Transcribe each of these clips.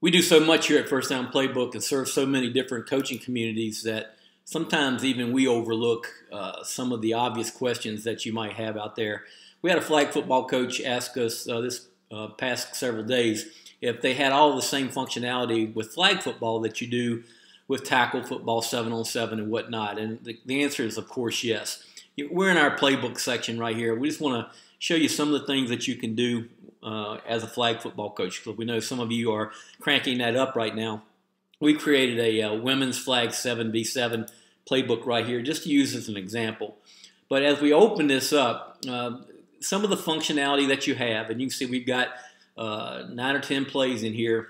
we do so much here at First Down Playbook and serve so many different coaching communities that sometimes even we overlook uh, some of the obvious questions that you might have out there. We had a flag football coach ask us uh, this uh, past several days if they had all the same functionality with flag football that you do with tackle football, seven on seven, and whatnot. And the, the answer is, of course, yes. We're in our playbook section right here. We just want to show you some of the things that you can do uh, as a flag football coach. We know some of you are cranking that up right now. We created a uh, women's flag 7v7 playbook right here just to use as an example. But as we open this up, uh, some of the functionality that you have, and you can see we've got uh, nine or 10 plays in here.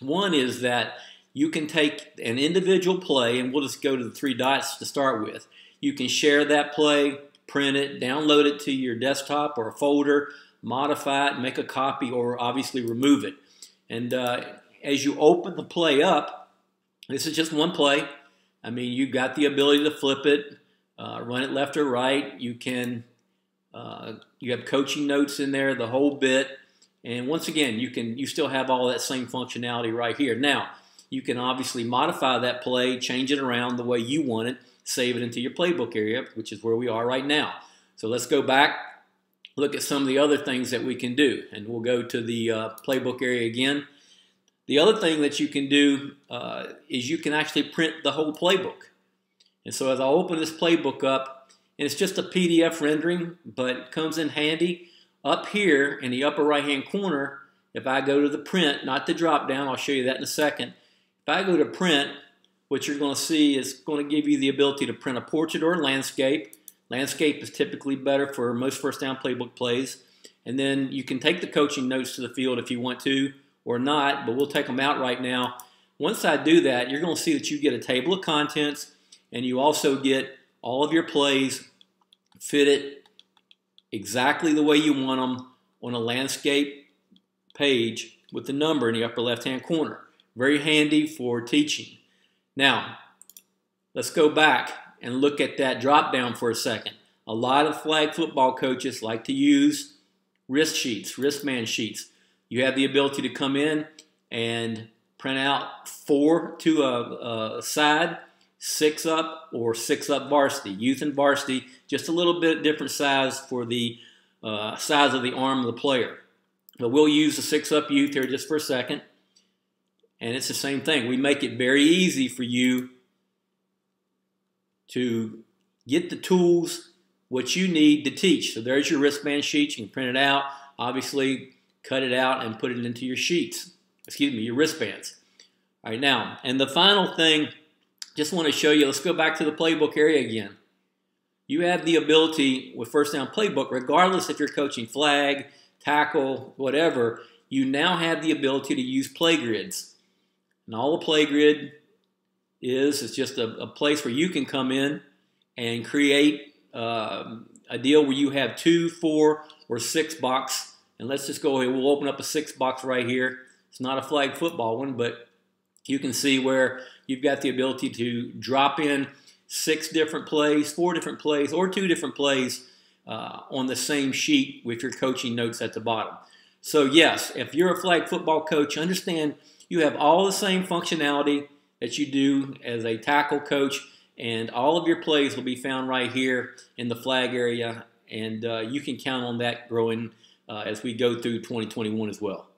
One is that you can take an individual play, and we'll just go to the three dots to start with. You can share that play, print it, download it to your desktop or a folder, modify it, make a copy, or obviously remove it. And uh, as you open the play up, this is just one play. I mean, you've got the ability to flip it, uh, run it left or right. You can, uh, you have coaching notes in there, the whole bit. And once again, you can, you still have all that same functionality right here. Now, you can obviously modify that play, change it around the way you want it, save it into your playbook area, which is where we are right now. So let's go back, look at some of the other things that we can do. And we'll go to the uh, playbook area again. The other thing that you can do uh, is you can actually print the whole playbook. And so as I open this playbook up, and it's just a PDF rendering, but it comes in handy. Up here in the upper right hand corner, if I go to the print, not the drop down, I'll show you that in a second, if I go to print, what you're going to see is going to give you the ability to print a portrait or a landscape. Landscape is typically better for most first down playbook plays. And then you can take the coaching notes to the field if you want to or not, but we'll take them out right now. Once I do that, you're going to see that you get a table of contents and you also get all of your plays fitted exactly the way you want them on a landscape page with the number in the upper left hand corner. Very handy for teaching. Now, let's go back and look at that drop down for a second. A lot of flag football coaches like to use wrist sheets, wristband sheets. You have the ability to come in and print out four to a, a side, six up, or six up varsity. Youth and varsity, just a little bit different size for the uh, size of the arm of the player. But we'll use the six up youth here just for a second. And it's the same thing. We make it very easy for you to get the tools, what you need to teach. So there's your wristband sheet. You can print it out, obviously cut it out and put it into your sheets. Excuse me, your wristbands. All right, now, and the final thing, just want to show you, let's go back to the playbook area again. You have the ability with First Down Playbook, regardless if you're coaching flag, tackle, whatever, you now have the ability to use play grids. And all the play grid is It's just a, a place where you can come in and create uh, a deal where you have two, four, or six box. And let's just go ahead. We'll open up a six box right here. It's not a flag football one, but you can see where you've got the ability to drop in six different plays, four different plays, or two different plays uh, on the same sheet with your coaching notes at the bottom. So yes, if you're a flag football coach, understand – you have all the same functionality that you do as a tackle coach, and all of your plays will be found right here in the flag area, and uh, you can count on that growing uh, as we go through 2021 as well.